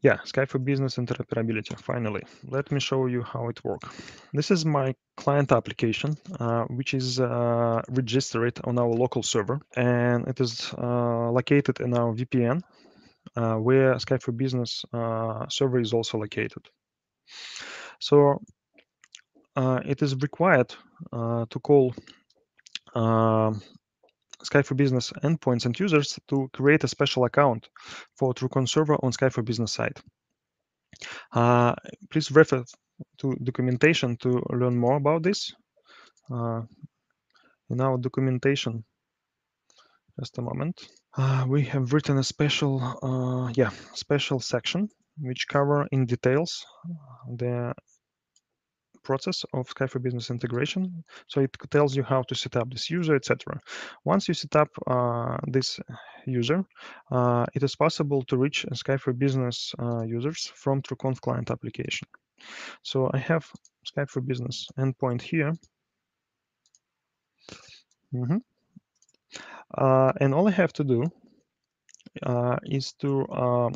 Yeah, Skype for Business interoperability, finally. Let me show you how it works. This is my client application, uh, which is uh, registered on our local server, and it is uh, located in our VPN, uh, where Skype for Business uh, server is also located. So uh, it is required to call Skype for Business endpoints and users to create a special account for TrueConf server on Skype for Business site. Uh, please refer to documentation to learn more about this. Uh, in our documentation, just a moment, uh, we have written a special, uh, yeah, special section which cover in details the process of Skype for Business integration. So it tells you how to set up this user, etc. Once you set up uh, this user, uh, it is possible to reach Skype for Business uh, users from TrueConf client application. So I have Skype for Business endpoint here. Mm -hmm. and all I have to do uh, is to um,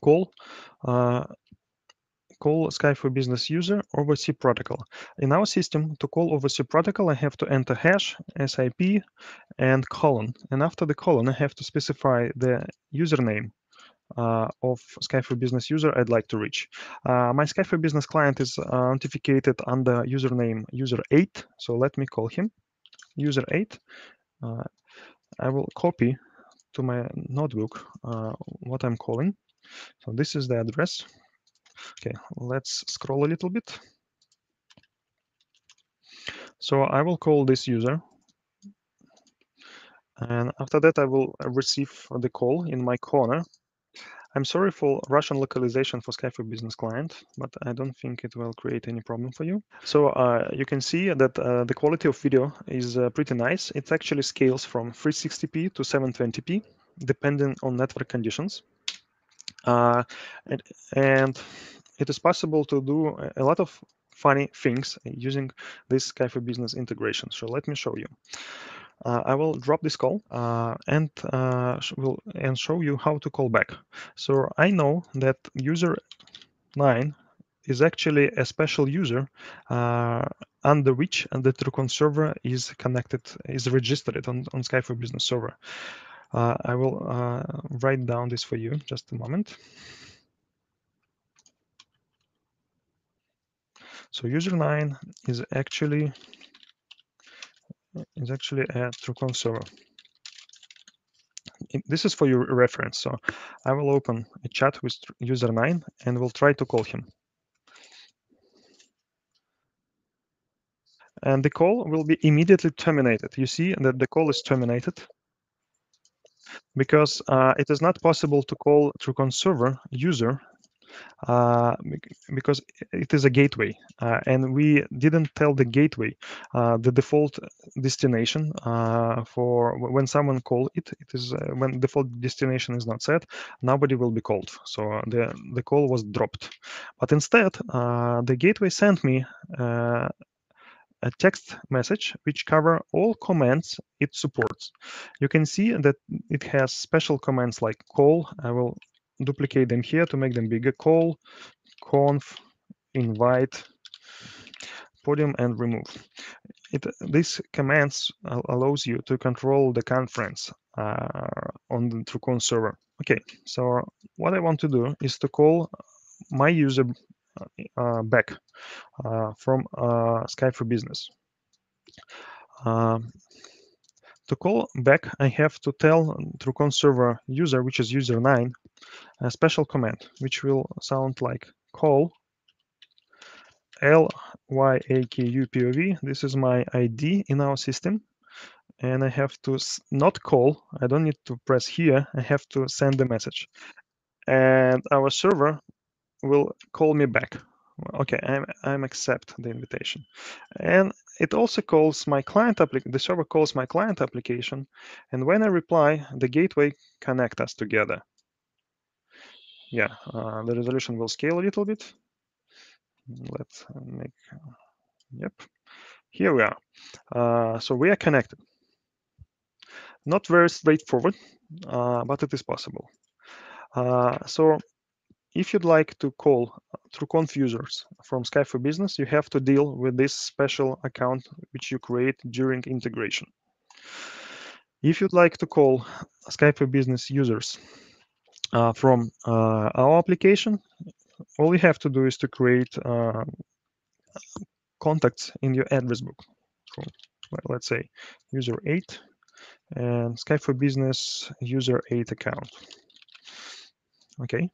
call uh, call Skype for Business user over SIP protocol. In our system, to call over SIP protocol, I have to enter hash, SIP, and colon. And after the colon, I have to specify the username uh, of Skype for Business user I'd like to reach. Uh, my Skype for Business client is uh, authenticated under username user8. So let me call him user8. Uh, I will copy to my notebook uh, what I'm calling. So this is the address Okay, let's scroll a little bit. So I will call this user. And after that, I will receive the call in my corner. I'm sorry for Russian localization for Skype for Business Client, but I don't think it will create any problem for you. So uh, you can see that uh, the quality of video is uh, pretty nice. It actually scales from 360p to 720p, depending on network conditions. Uh, and, and it is possible to do a lot of funny things using this Skype for Business integration. So let me show you. Uh, I will drop this call uh, and uh, will and show you how to call back. So I know that user nine is actually a special user uh, under which the TrueConf server is connected, is registered on, on Skype for Business server. Uh, I will uh, write down this for you, just a moment. So user nine is actually is actually a TrueConf server. This is for your reference. So I will open a chat with user nine and we'll try to call him. And the call will be immediately terminated. You see that the call is terminated because uh, it is not possible to call TrueConf server user uh, because it is a gateway uh, and we didn't tell the gateway uh, the default destination uh, for when someone call it it is uh, when default destination is not set nobody will be called so the the call was dropped but instead the gateway sent me a text message which cover all commands it supports. You can see that it has special commands like call. I will duplicate them here to make them bigger. Call, conf, invite, podium, and remove. It, these commands allows you to control the conference uh, on the TrueConf server. Okay, so what I want to do is to call my user uh, back uh, from uh, Skype for Business. Um, to call back, I have to tell TrueConf server user, which is user 9, a special command, which will sound like call L-Y-A-K-U-P-O-V. This is my ID in our system. And I have to not call. I don't need to press here. I have to send the message. And our server will call me back okay i'm i'm accept the invitation. And it also calls my client the server calls my client application and when i reply the gateway connect us together. Yeah uh, the resolution will scale a little bit. Let's make yep here we are. Uh, so we are connected. Not very straightforward uh, but it is possible. Uh, so if you'd like to call TrueConf users from Skype for Business, you have to deal with this special account which you create during integration. If you'd like to call Skype for Business users uh, from uh, our application, all you have to do is to create uh, contacts in your address book. So, let's say user 8 and Skype for Business user 8 account. Okay.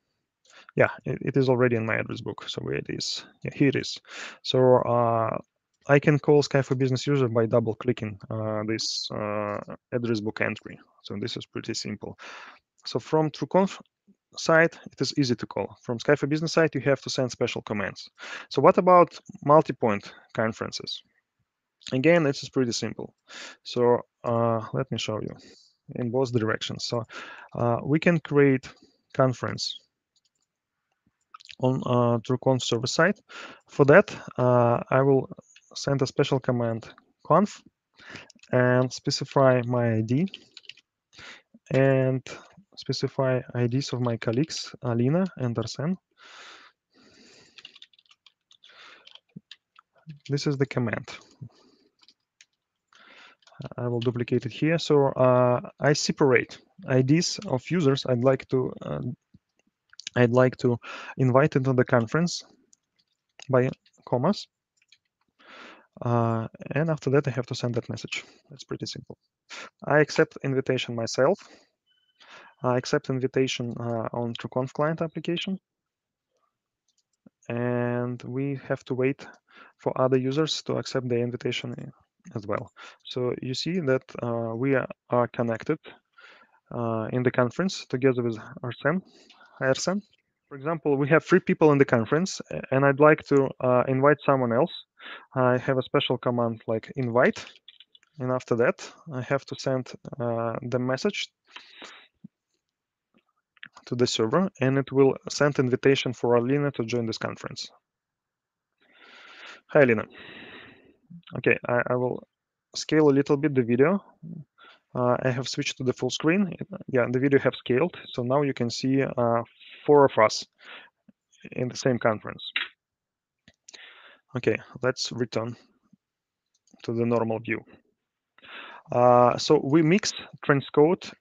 Yeah, it, it is already in my address book. So where it is. Yeah, here it is. So uh, I can call Skype for Business user by double clicking uh, this uh, address book entry. So this is pretty simple. So from TrueConf side, it is easy to call. From Skype for Business side, you have to send special commands. So what about multi-point conferences? Again, this is pretty simple. So uh, let me show you in both directions. So uh, we can create conference on uh, server side. For that, uh, I will send a special command conf and specify my ID and specify IDs of my colleagues, Alina and Arsen. This is the command. I will duplicate it here. So uh, I separate IDs of users I'd like to uh, I'd like to invite into the conference by commas. Uh, and after that, I have to send that message. It's pretty simple. I accept invitation myself. I accept invitation uh, on TrueConf client application. And we have to wait for other users to accept the invitation as well. So you see that uh, we are connected uh, in the conference together with Arsen. Arsen. For example, we have three people in the conference, and I'd like to uh, invite someone else. I have a special command like invite, and after that, I have to send uh, the message to the server, and it will send invitation for Alina to join this conference. Hi, Alina. Okay, I, I will scale a little bit the video. Uh, I have switched to the full screen. Yeah, the video have scaled. So now you can see uh, four of us in the same conference. Okay, let's return to the normal view. Uh, so we mix transcode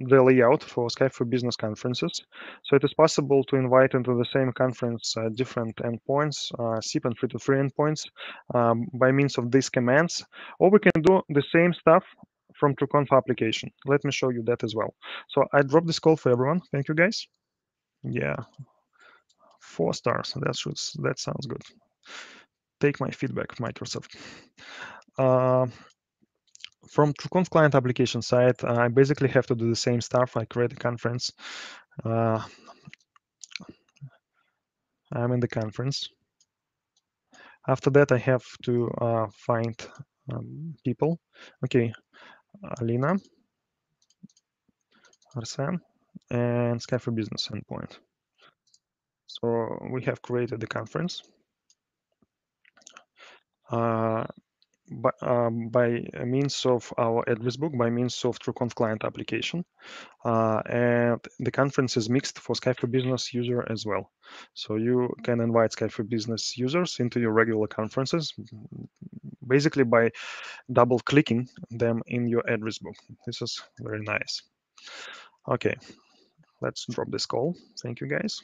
the layout for Skype for Business conferences. So it is possible to invite into the same conference uh, different endpoints, uh, SIP and free-to-free endpoints um, by means of these commands, or we can do the same stuff from TrueConf application. Let me show you that as well. So I dropped this call for everyone. Thank you, guys. Yeah, four stars. That should that sounds good. Take my feedback, Microsoft. Uh, from TrueConf client application side, I basically have to do the same stuff. I create a conference. Uh, I'm in the conference. After that, I have to uh, find um, people. Okay, Alina, Arsen, and Skype for Business endpoint. So we have created the conference. Uh, by, um, by means of our address book, by means of TrueConf client application. Uh, and the conference is mixed for Skype for Business user as well. So you can invite Skype for Business users into your regular conferences, basically by double clicking them in your address book. This is very nice. Okay, let's drop this call. Thank you guys.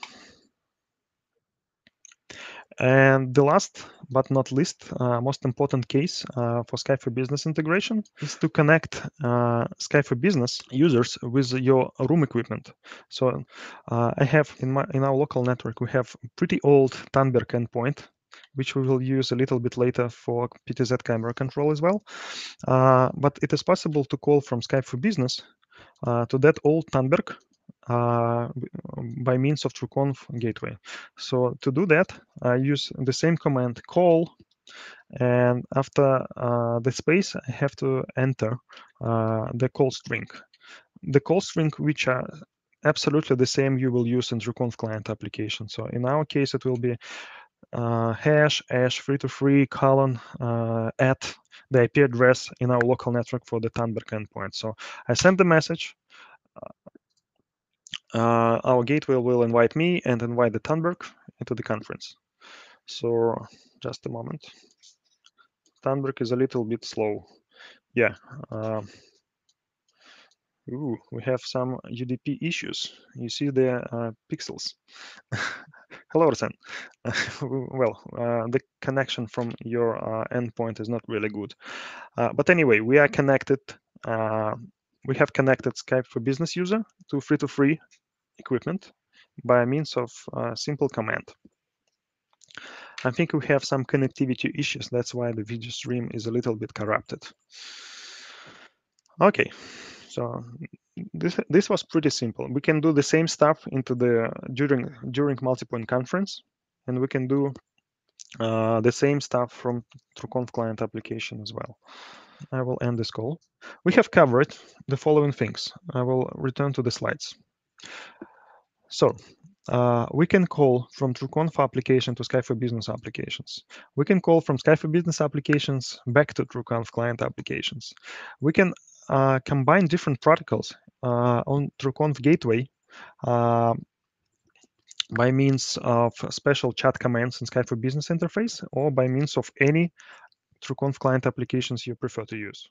And the last but not least, uh, most important case uh, for Skype for Business integration is to connect uh, Skype for Business users with your room equipment. So uh, I have in my in our local network we have pretty old Tandberg endpoint, which we will use a little bit later for PTZ camera control as well. Uh, but it is possible to call from Skype for Business uh, to that old Tandberg uh, by means of TrueConf gateway. So to do that, I use the same command call, and after uh, the space, I have to enter uh, the call string. The call string, which are absolutely the same you will use in TrueConf client application. So in our case, it will be uh, hash, hash, free to free, colon, uh, at the IP address in our local network for the Tandberg endpoint. So I send the message, our gateway will invite me and invite the Tandberg into the conference. So just a moment. Tandberg is a little bit slow. Yeah. Uh, ooh, we have some UDP issues. You see the uh, pixels. Hello, Arsen. well, uh, the connection from your uh, endpoint is not really good. Uh, but anyway, we are connected. We have connected Skype for Business user to free-to-free equipment by means of a simple command. I think we have some connectivity issues. That's why the video stream is a little bit corrupted. Okay, so this this was pretty simple. We can do the same stuff into the during during multi-point conference, and we can do uh, the same stuff from TrueConf client application as well. I will end this call. We have covered the following things. I will return to the slides. So uh, we can call from TrueConf application to Skype for Business applications. We can call from Skype for Business applications back to TrueConf client applications. We can uh, combine different protocols uh, on TrueConf gateway uh, by means of special chat commands in Skype for Business interface or by means of any TrueConf client applications you prefer to use.